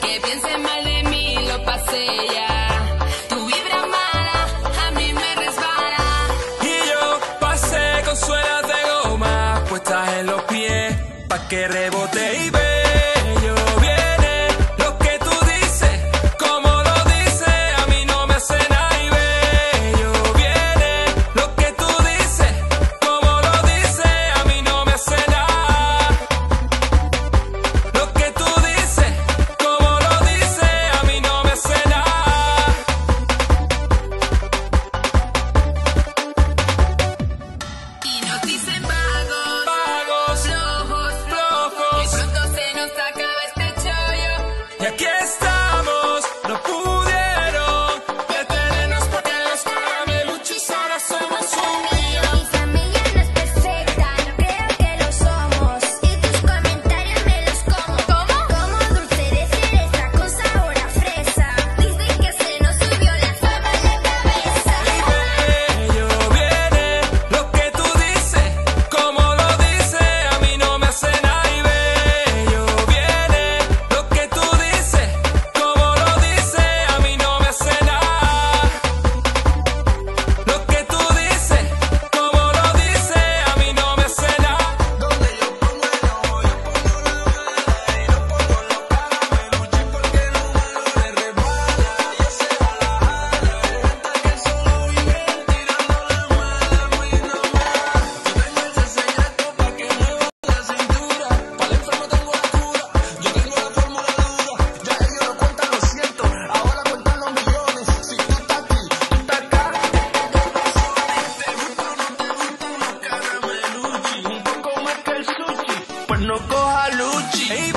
Que piense mal de mí, lo pasé ya Tu vibra mala A mí me resbala. Y yo pasé con suelas de goma Puestas en los pies Pa' que rebote y ve pues no coja luchi.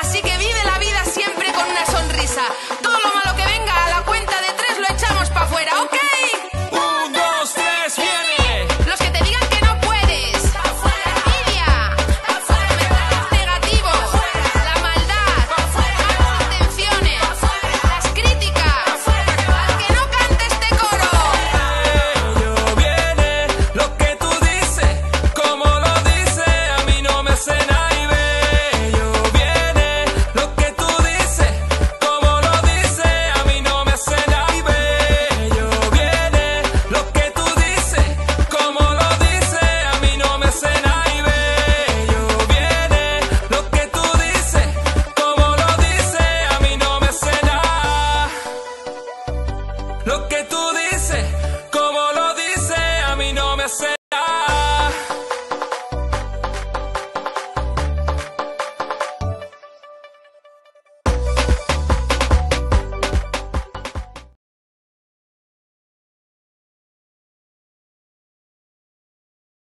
Así que vive. Lo que tú dices, como lo dices, a mí no me hace